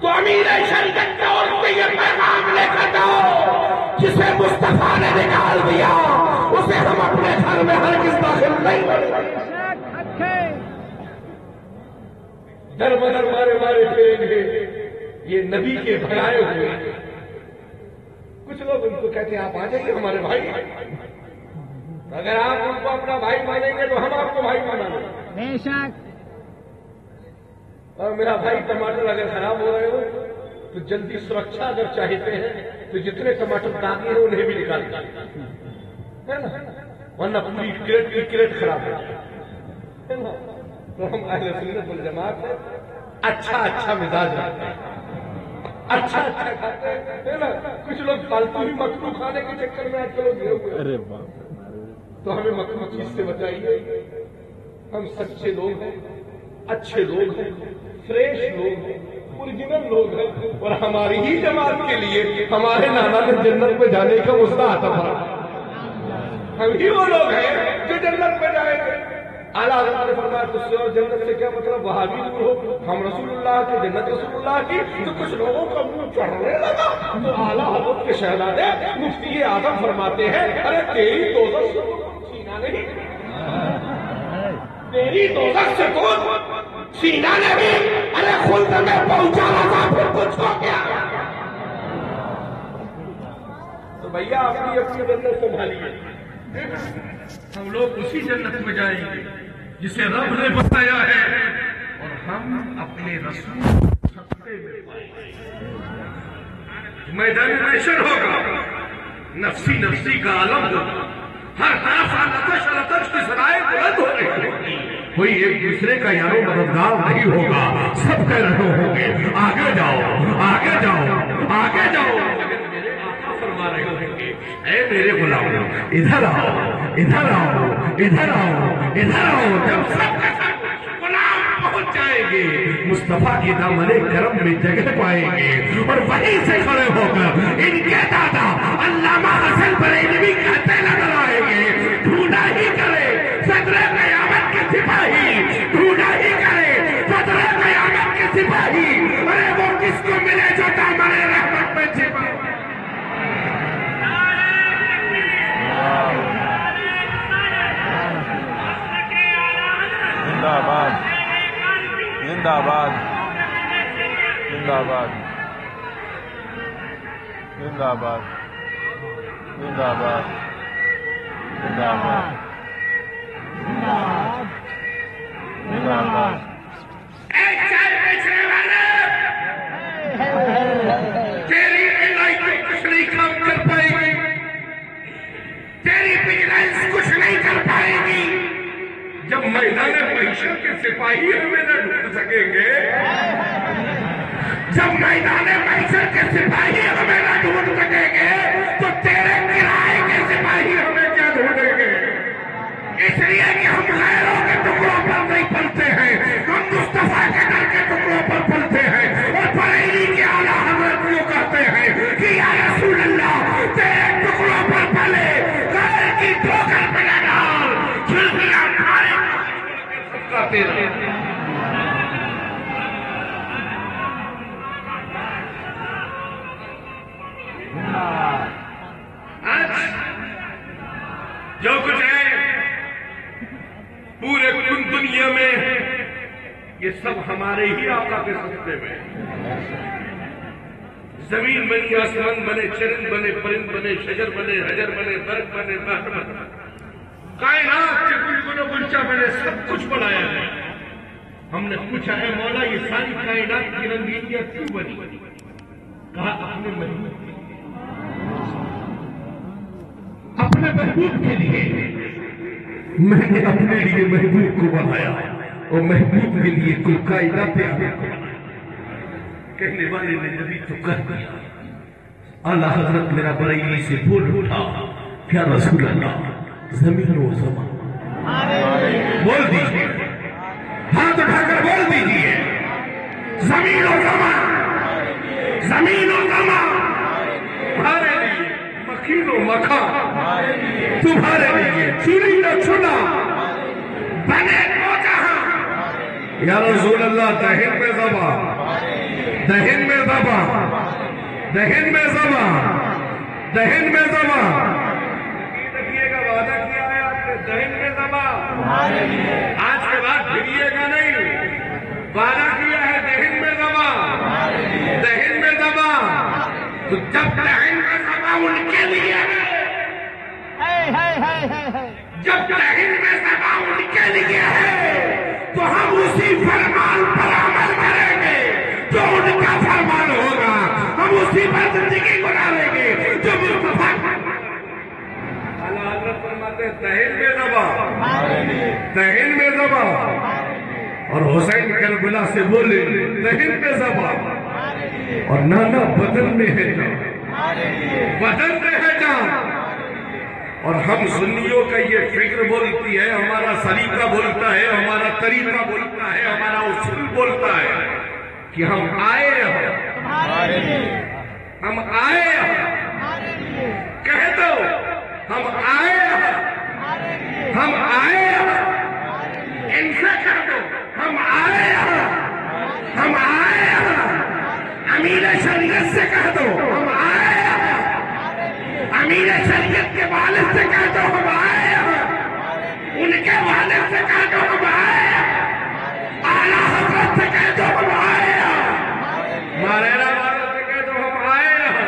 تو امیر شریعت کے اور سے یہ پیغام لے کر جاؤ جسے مصطفیٰ نے نکال دیا۔ ہم اپنے گھر میں ہر کس داخل نہیں در بدر مارے مارے پھریں گے۔ یہ نبی کے بھگائے ہوئے ہیں۔ کچھ لوگ ان کو کہتے ہیں آپ آ جائیے ہمارے بھائی۔ اگر آپ ان کو اپنا بھائی مانیں گے تو ہم آپ کو بھائی مانا گے۔ بے شک۔ اور میرا بھائی ٹماٹر اگر خراب ہو رہے ہو تو جلدی سرکشا اگر چاہتے ہیں تو جتنے ٹماٹر داغے ہیں انہیں بھی نکال دیں ورنہ پوری کریٹ کی کریٹ خراب ہے؟ تو ہم اہل سنت والجماعت ہیں اچھا اچھا مزاج رکھتے ہیں۔ اچھا اچھا کھاتے ہیں۔ کچھ لوگ فالتو ہی مکرو کھانے کے چکر میں آج کل ہیں تو ہمیں مکرو چیز سے بچائیے۔ ہم سچے لوگ ہیں اچھے لوگ ہیں فریش لوگ ہیں اوریجنل لوگ ہیں۔ اور ہماری ہی جماعت کے لیے ہمارے نانا نے جنت میں جانے کا مسئلہ آتا تھا ہم ہی وہ لوگ ہیں جو جنت میں جائیں۔ گے اعلیٰ حضرت نے فرمایا، تجھ سے اور جنت سے کیا مطلب؟ وہاں بھی دور ہو۔ ہم رسول اللہ کے جنت رسول اللہ کی تو کچھ لوگوں کا منہ چڑھنے لگا، تو اعلیٰ حضرت کے شہزادے مفتی اعظم فرماتے ہیں، ارے تیری دوزخ سے تو سینہ نہیں۔ تیری دوزخ سے تو سینہ نے بھی ارے خلد میں پہنچانا تھا پھر کچھ ہو گیا۔ تو بھیا، اپنی اپنی جنت سنبھالیے۔ ہم لوگ اسی جنت میں جائیں گے جسے رب نے بتایا ہے اور ہم اپنے رسول سطح میں پائیں میدان محشر ہوگا۔ نفسی نفسی کا عالم ہوگا۔ ہر طرف لطش لطش کی سرائے بلند ہو رہی ہوگی کوئی ایک دوسرے کا یارو مددگار نہیں ہوگا۔ سب کہہ رہے ہوں گے، آگے جاؤ آگے جاؤ آگے جاؤ مگر میرے آقا فرما رہے اے میرے غلاموں ادھر آؤ ادھر آؤ ادھر آؤ ادھر آؤ، جب سب کا سب غلام پہنچ جائیں گے، مصطفیٰ کی دامن کرم میں جگہ پائیں گے اور وہیں سے کھڑے ہو کر ان کے دادا علامہ حسن بریلوی کہتے نظر آئیں گے، ڈھونڈا ہی کرے صدر قیامت کے سپاہی زندہ باد زندہ باد زندہ باد زندہ باد تیری کچھ نہیں کام کر پائے گی۔ تیری وجلنس کچھ نہیں کر پائے گی۔ جب میدان معیشت کے سپاہی ہمیں نہ ڈھونڈ سکیں گے، جب میدان معیشت کے سپاہی ہمارے ہی آقا کے سستے میں۔ زمین بنی آسمان بنے چرن بنے، پرند بنے، شجر بنے حجر بنے برق بنے بحر بنے۔ کائنات کے گل گل و گلچا بنے سب کچھ بنایا ہے۔ ہم نے پوچھا ہے مولا، یہ ساری کائنات کی رنگینیاں کیوں بنی؟ کہا، اپنے محبوب کے اپنے محبوب کے لیے۔ میں نے اپنے لیے محبوب کو بنایا۔ ہے اور محبوب کے لیے کل کائنات کو کہنے والے نے جبھی تو کر دیا۔ اللہ حضرت میرا بریلی سے بول اٹھا۔ کیا رسول اللہ، زمین و زمان۔ بول دیجیے۔ ہاتھ اٹھا کر بول دیجیے۔ زمین و زمان۔ زمین و زمان۔ تمہارے لیے مکین و مکان۔ تمہارے لیے چنی نہ چنا بنے۔ یا رسول اللہ دہن میں زبان۔ دہن میں زبان۔ دہن میں زبان۔ دہن میں رکھیے گا وعدہ کیا ہے آپ نے؟ دہن میں زبان۔ آج کے بعد پھریے گا نہیں۔ وعدہ کیا ہے؟ دہن میں زبان۔ دہن میں زبان۔ تو جب دہن میں زبان ان کے لیے ہے۔ جب دہن میں زبان ان کے لیے ہے۔ تو ہم اسی فرمان پر عمل کریں گے جو ان کا فرمان ہوگا۔ ہم اسی پر زندگی گزاریں گے۔ جو مصطفیٰ اللہ حضرت فرماتے دہن میں زبان دہن میں زبان اور حسین کربلا سے بولے دہن میں زبان اور نانا بدن میں ہے جان۔ بدن میں ہے جان۔ اور ہم سنیوں کا یہ فکر بولتی ہے ہمارا سلیقہ بولتا ہے ہمارا طریقہ بولتا ہے ہمارا اصول بولتا ہے کہ ہم آئے ہیں ہم آئے ہیں کہہ دو ہم آئے ہیں ہم آئے ہیں ان سے کہہ دو ہم آئے ہیں ہم آئے ہیں امیر شریعت سے کہہ دو امیر شریعت کے والد سے کہہ دو ہم آئے ہیں۔ ان کے والد سے کہہ دو ہم آئے ہیں۔ اعلیٰ حضرت سے کہہ دو ہم آئے ہیں ماریرا والوں سے کہہ دو ہم آئے ہیں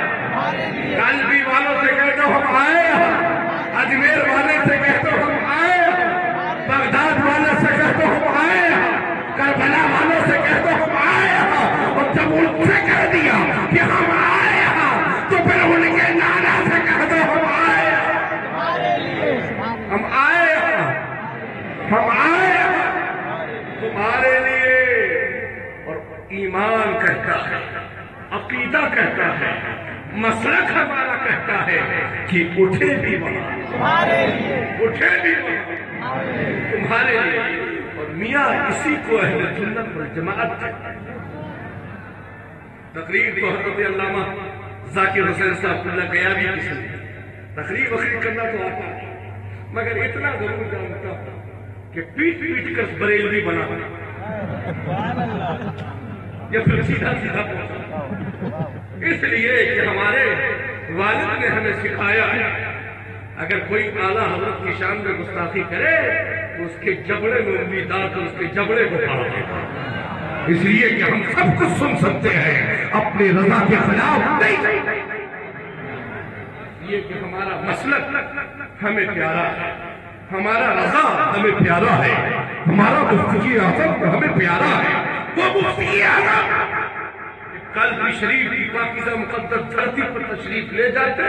کلبی والوں سے کہہ دو ہم آئے ہیں اجمیر والے سے کہہ دو ہم آئے ہیں بغداد والے سے کہہ دو ہم آئے ہیں کربلا والوں سے کہہ دو ہم آئے ہیں اور جب ان سے کہہ دیا کہ ہم آئے ہیں تو پھر ان کے نانا سے کہہ دو ہم آئے ہیں ہم آئے ہیں ہم آئے ہیں تمہارے لیے اور ایمان کہتا ہے عقیدہ کہتا ہے۔ مسلک ہمارا کہتا ہے کہ اٹھے بھی وہاں۔ اٹھے بھی وہاں۔ تمہارے لیے۔ اور میاں اسی کو اہل سنت والجماعت کہتا ہے۔ تقریر تو حضرت علامہ ذاکر حسین صاحب اللہ گیا بھی کسی تقریر وقریر کرنا تو آتا ہے۔ مگر اتنا ضرور جانتا ہوں کہ پیٹ پیٹ کر بریلوی بنا یا پھر سیدھا سیدھا پہنچا۔ اس لیے کہ ہمارے والد نے ہمیں سکھایا اگر کوئی اعلیٰ حضرت کی شان میں گستاخی کرے، تو اس کے جبڑے میں انگلی ڈال کر اس کے جبڑے کو پھاڑ دے گا۔ اس لیے کہ ہم سب کچھ سن سکتے ہیں، اپنی رضا کے خلاف نہیں۔ یہ کہ ہمارا مسلک ہمیں پیارا ہے۔ ہمارا رضا ہمیں پیارا ہے۔ ہمارا مفتی اعظم ہمیں پیارا ہے۔ وہ مفتی اعظم۔ کل بھی شریف کی پاکیزہ مقدس دھرتی پر تشریف لے جاتے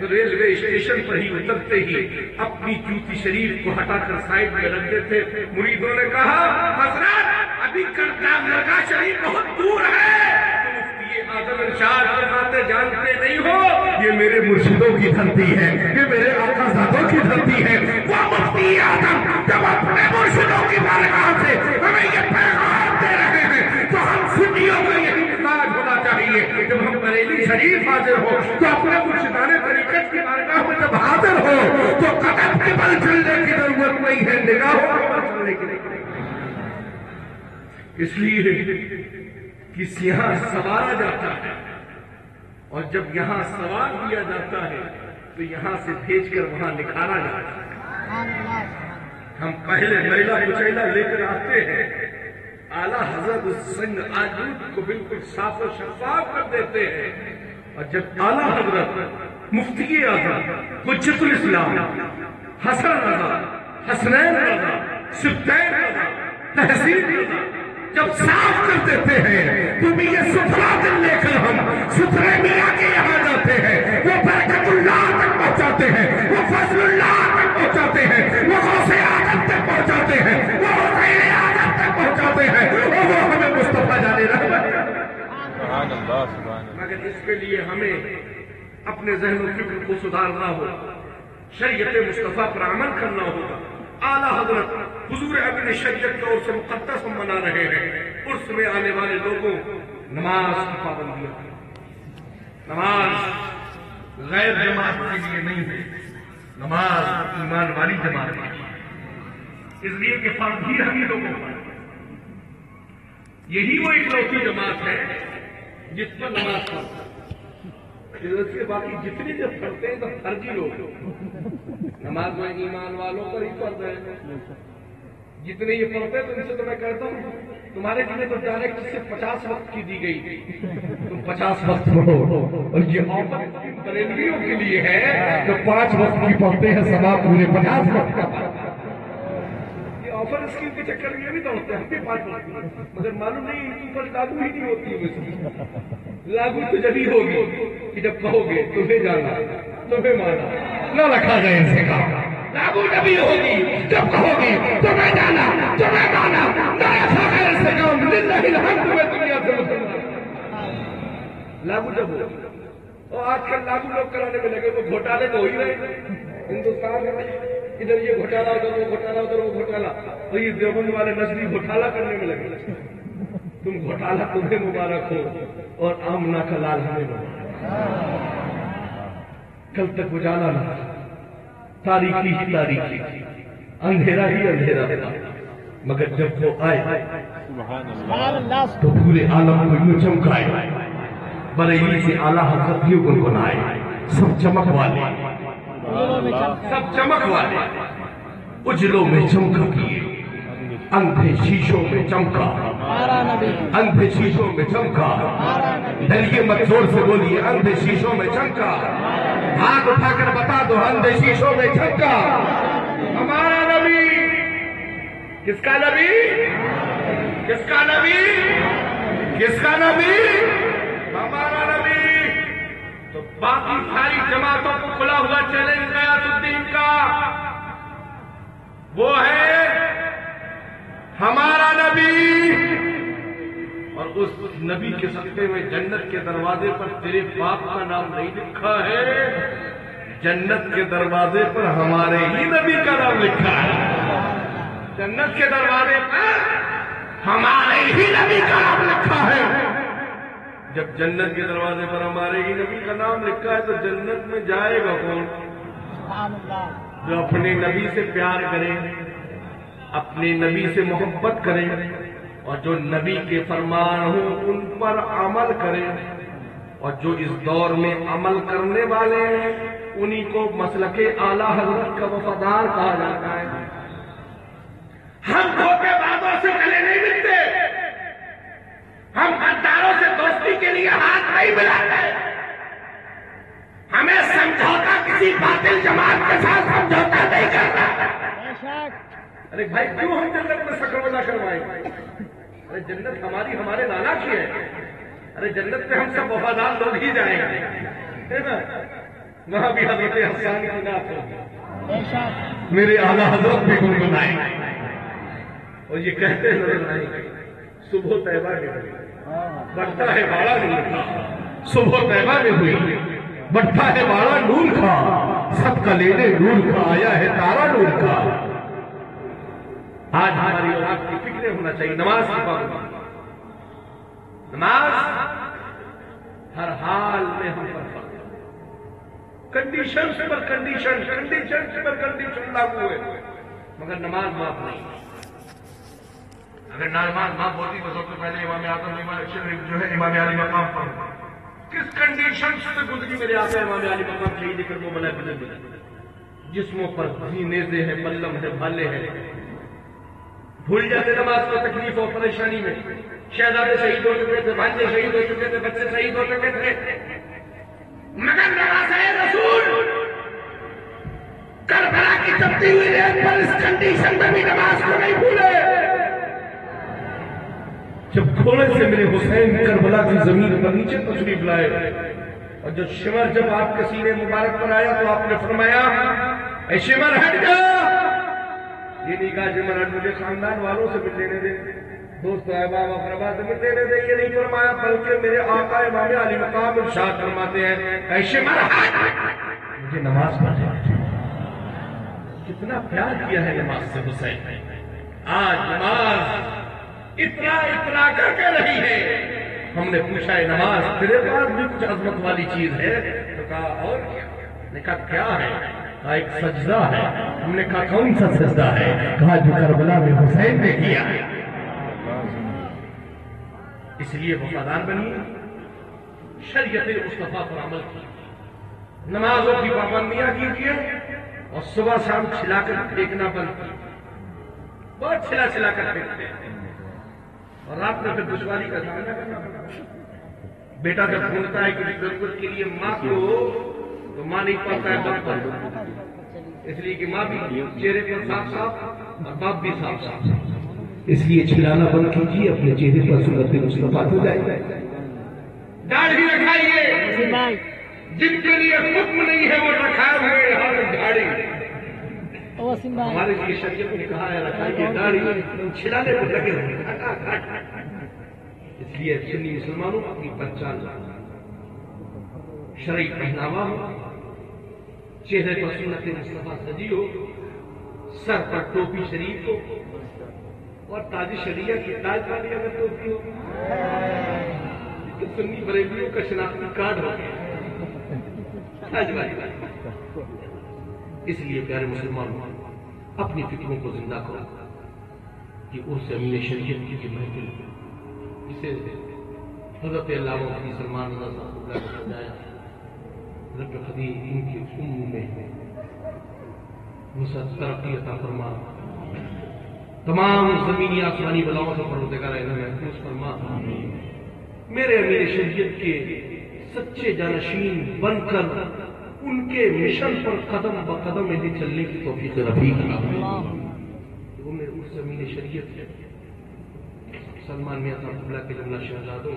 تو ریلوے اسٹیشن پر ہی اترتے ہی اپنی جوتی شریف کو ہٹا کر سائڈ میں رکھ دیتے مریدوں نے کہا، حضرت، ابھی کرتاب لگا شریف بہت دور ہے۔ جانتے نہیں ہو۔ یہ میرے مرشدوں کی دھرتی ہے، یہ میرے آقا زادوں کی دھرتی ہے۔ وہ مفتی اعظم جب اپنے مرشدوں کی بارگاہ سے ہمیں یہ پیغام بریلی شریف حاضر ہو، تو اپنے مرشدان طریقت کی بارگاہ میں جب حاضر ہو، تو قدم کے بل چلنے کی ضرورت نہیں ہے، نگاہوں کے بل چلنے کی ضرورت اس لیے کس یہاں سوارا جاتا ہے، اور جب یہاں سوار کیا جاتا ہے، تو یہاں سے بھیج کر وہاں نکھارا جاتا ہے۔ ہم پہلے میلا کچیلا لے کر آتے ہیں اعلیٰ حضرت اس سنگ آجود کو بالکل صاف و شفاف کر دیتے ہیں۔ اور جب اعلیٰ حضرت مفتی اعظم حجت الاسلام، حسن رضا حسنین رضا سبتین رضا تحصیل رضا جب صاف کر دیتے ہیں تو بھی یہ ستھرا دل لے کر ہم ستھرے میاں کے یہاں جاتے ہیں۔ وہ برکت اللہ تک پہنچاتے ہیں، وہ فضل اللہ تک پہنچاتے ہیں، وہ غوث آدم تک پہنچاتے ہیں۔ وہ پہنچاتے ہیں اور وہ ہمیں مصطفیٰ جانے رحمت مگر اس کے لیے ہمیں اپنے ذہن و فکر کو سدھارنا ہوگا۔ شریعت مصطفیٰ پر عمل کرنا ہوگا۔ اعلیٰ حضرت حضور ابن شریعت طور سے مقدس ہم منا رہے ہیں۔ عرس میں آنے والے لوگوں نماز کی پابندیاں۔ نماز غیر جماعت کے لیے نہیں ہے۔ نماز ایمان والی جماعت کے لیے۔ اس لیے کہ فرض ہی ہم ہی لوگوں پر۔ یہی وہ اکلوتی جماعت ہے جس پر نماز پڑھتا ہے اس کے باقی جتنی جب پڑھتے ہیں تو فرضی لوگ نماز میں ایمان والوں پر ہی پڑھ رہے ہیں جتنے یہ پڑھتے ہیں تو ان سے تو میں کہتا ہوں، تمہارے لیے تو ڈائریکٹ صرف پچاس وقت کی دی گئی۔ تم پچاس وقت پڑھو۔ اور یہ آفر بریلویوں کے لیے ہے جو پانچ وقت کی پڑھتے ہیں سما پورے پچاس وقت۔ کا آفر اسکیم کے چکر میں بھی دوڑتے ہیں ہم پانچ مگر معلوم نہیں، اوپر لاگو ہی نہیں ہوتی ہے لاگو تو جبھی ہوگی کہ جب کہو گے، تمہیں جانا، تمہیں مانا نہ رکھا جائے ان سے کہا۔ لاگو جبھی ہوگی، جب کہو گے، تمہیں جانا، تمہیں مانا نہ ایسا غیر سے کہو للہ الحمد تمہیں دنیا سے مسلمان۔ لاگو جب ہو اور آج کل لاگو لوگ کرانے میں لگے، وہ گھوٹالے تو ہو ہی رہے ہندوستان میں ادھر یہ گھوٹالا ادھر وہ گھوٹالا ادھر وہ گھوٹالا تو یہ دیوبند والے نسلی گھوٹالا کرنے میں لگے۔ تم گھوٹالا تمہیں مبارک ہو اور آمنا کا لال ہمیں مبارک۔ کل تک اجالا نہ۔ تاریخی ہی تاریخی۔ اندھیرا ہی اندھیرا۔ تھا مگر جب وہ آئے تو پورے عالم کو یوں چمکائے۔ بریلی سے اعلیٰ حضرت بھی گنگنائے۔ سب چمک والے۔ سب چمک والے۔ اجلوں میں چمکا کیے۔ اندھے شیشوں میں چمکا۔ اندھے شیشوں میں چمکا۔ ڈلیے مت زور سے بولیے، اندھے شیشوں میں چمکا۔ ہاتھ اٹھا کر بتا دو، اندھے شیشوں میں چمکا۔ ہمارا نبی۔ کس کا نبی؟ کس کا نبی؟ کس کا نبی؟ باقی ساری جماعتوں کو کھلا ہوا چیلنج غیاث الدین کا۔ وہ ہے ہمارا نبی۔ اور اس نبی کے صدقے میں جنت کے دروازے پر تیرے باپ کا نام نہیں لکھا ہے۔ جنت کے دروازے پر ہمارے ہی نبی کا نام لکھا ہے۔ جنت کے دروازے پر ہمارے ہی نبی کا نام لکھا ہے جب جنت کے دروازے پر ہمارے ہی نبی کا نام لکھا ہے تو جنت میں جائے گا کون؟ جو اپنے نبی سے پیار کرے اپنے نبی سے محبت کرے اور جو نبی کے فرمان ہوں ان پر عمل کرے اور جو اس دور میں عمل کرنے والے ہیں انہی کو مسلک اعلی حضرت کا وفادار کہا جاتا ہے۔ ہم دھوکے بازوں سے گلے نہیں ملتے۔ ہم غداروں سے دوستی کے لیے ہاتھ نہیں ملاتے ہمیں سمجھوتا کسی باطل جماعت کے ساتھ سمجھوتا نہیں کرنا۔ شک۔ ارے بھائی کیوں ہم جنت میں سکر بنا کروائیں؟ ارے جنت ہماری ہمارے نانا کی ہے۔ ارے جنت میں ہم سب وفادار لوگ ہی جائیں گے۔ وہاں بھی حضرت حسان کی نعت ہوگی میرے اعلیٰ حضرت بھی گنگنائیں۔ اور یہ کہتے ہیں صبح طیبہ میں ہوئی۔ بڑھتا ہے باڑا نور کا صبح طیبہ میں ہوئی۔ بڑھتا ہے باڑا نور کا سب کا لینے نور کا آیا ہے تارا نور کا آج ہماری اور آپ کی فکریں ہونا چاہیے نماز کی پابندی نماز ہر حال میں ہم پر فرض ہے۔ کنڈیشن پر کنڈیشن کنڈیشن پر کنڈیشن لاگو ہے۔ مگر نماز معاف نہیں۔ اگر نماز معاف ہوتی تو سب سے پہلے امام اعظم امام جو ہے امام علی مقام پر کس کنڈیشن سے گزری میرے آقا امام علی مقام شہید کر وہ ملا بدل جسموں پر سینے سے ہے، بلم ہے، بھالے ہیں۔ بھول جاتے نماز کو تکلیف اور پریشانی میں۔ شہزادے شہید ہو چکے تھے، بھانجے شہید ہو چکے تھے، بچے شہید ہو چکے تھے۔ مگر نواز رسول۔ کربلا کی تبدیل ہوئی ریت پر اس کنڈیشن میں بھی نماز کو نہیں بھولے۔ جب کھوڑے سے میرے حسین کربلا کی زمین پر نیچے تشریف لائے اور جو شمر جب آپ کے سینے مبارک پر آیا تو آپ نے فرمایا، اے شمر، ہٹ جا! یہ نہیں کہا شمر، ہٹ، مجھے خاندان والوں سے مل لینے دے، دوست احباب اقربا سے مل لینے دے، یہ نہیں فرمایا، بلکہ میرے آقا امام علی مقام ارشاد فرماتے ہیں، اے شمر، ہٹ! مجھے نماز پڑھنے کتنا پیار کیا ہے نماز سے حسین۔ آج نماز اتنا اتنا کر کے رہی ہے۔ ہم نے پوچھا ہے نماز تیرے پاس بھی کچھ عظمت والی چیز ہے؟ تو کہا، اور کیا؟ نے کہا، کیا ہے؟ کہا، ایک سجدہ ہے۔ ہم نے کہا، کون سا سجدہ ہے؟ کہا، جو کربلا میں حسین نے کیا۔ ہے اس لیے وفادار بنی۔ شریعت مصطفیٰ پر عمل کی۔ نمازوں کی پابندیاں کیجیے اور صبح شام چھلا کر پھینکنا بند کی بہت چھلا چھلا کر پھینکتے ہیں۔ اور رات میں پھر دشواری کا سامنا کرنا بیٹا جب ڈھونڈتا ہے کسی ضرورت کے لیے ماں کو، تو ماں نہیں پڑتا ہے، باپ پر اس لیے کہ ماں بھی چہرے پر صاف صاف اور باپ بھی صاف صاف۔ اس لیے چھلانا بند کیجیے، اپنے چہرے پر سنت مصطفیٰ ہو جائے۔ داڑھی رکھائیے۔ جن کے لیے حکم نہیں ہے، وہ رکھائے ہوئے یہاں داڑھی ہمارے لیے شریعت نے کہا ہے رکھائیے داڑھی چھلانے پر لگے ہوئے اس لیے سنی مسلمانوں اپنی پہچان لانا۔ شرعی پہناوا ہو، چہرے پر سنت مصطفیٰ سجی ہو، سر پر ٹوپی شریف ہو، اور تاج شریعہ کی تاج والی اگر ٹوپی ہو۔ تو سنی بریلیوں کا شناختی کارڈ ہو تاج والی اس لیے پیارے مسلمان اپنی فکروں کو زندہ کرو کہ اس امین شریعت کی محفل جسے حضرت علامہ مفتی سلمان رضا اللہ سجایا رب خدیر ان کی ام میں وسعت ترقی عطا فرما۔ تمام زمینی آسمانی بلاؤں سے پروردگار انہیں محفوظ فرما۔ میرے امیر شریعت کے سچے جانشین بن کر ان کے مشن پر قدم ب قدم چلنے کی توفیق رفیق وہ میرے اس زمین شریعت ہے سلمان میاں صاحب اللہ کے جملہ شہزادوں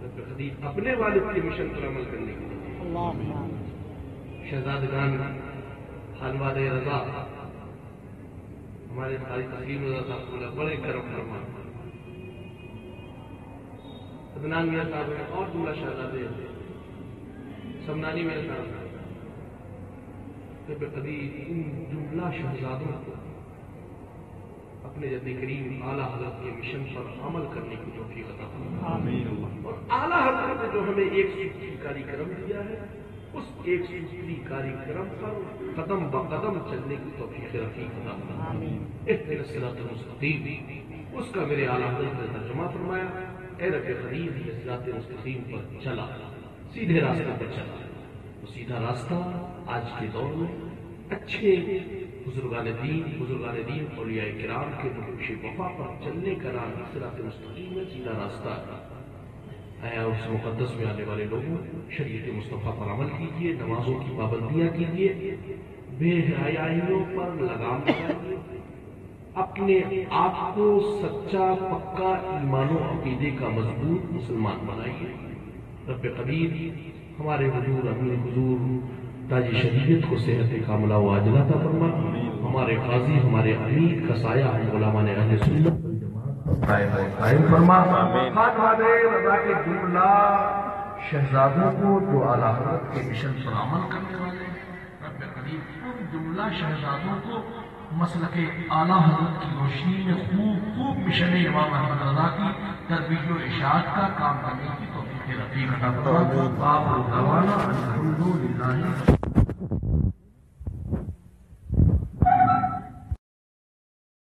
ڈاکٹر خدیج اپنے والد کے مشن پر عمل کرنے کے لیے۔ اللہ شہزادگان، خانواد رضا، ہمارے ساری تقسیم رضا صاحب اللہ بڑے کرم فرما عدنان میاں صاحب ہیں اور جملہ شہزادے ہیں۔ سمنانی صاحب ہیں طب قدیر ان جملہ شہزادوں کو اپنے جد کریم اعلیٰ حضرت کے مشن پر عمل کرنے کی توفیق عطا فرمائے۔ اور اعلیٰ حضرت نے جو ہمیں ایک سوچی کاری کرم دیا ہے اس ایک سوچی کاری کرم پر قدم بقدم چلنے کی توفیق رفیق عطا فرمائے۔ اہدنا الصراط المستقیم اس کا میرے اعلیٰ حضرت نے ترجمہ فرمایا اے رب قریب یہ صراط مستقیم پر چلا۔ سیدھے راستے پر چلا۔ وہ سیدھا راستہ آج کے دور میں اچھے بزرگان دین بزرگان دین، اولیاء کرام کے نقش وفا پر چلنے کا نام صراط مستقیم ہے، سیدھا راستہ ہے۔ اور اس مقدس میں آنے والے لوگوں، شریعت مصطفیٰ پر عمل کیجیے نمازوں کی پابندیاں کیجیے بے حیائیوں پر لگام لگائیے، اپنے آپ کو سچا، پکا ایمان و عقیدے کا مضبوط مسلمان بنائیے۔ رب قبیر ہمارے حضور امیر حضور تاج شریعت کو صحت کاملہ و عاجلہ عطا فرما۔ ہمارے قاضی ہمارے امیر کا سایہ ہم علماء اہل سنت قائم فرما۔ خاتمہ رضا کے جملہ شہزادوں کو جو اعلیٰ حضرت کے مشن پر عمل کرنے والے رب قریب ان جملہ شہزادوں کو مسلک اعلیٰ حضرت کی روشنی میں خوب خوب مشن امام احمد رضا کی ترویج و اشاعت کا کام کرنے کی توفیق رفیق عطا فرما آپ دعوانا الحمدللہ۔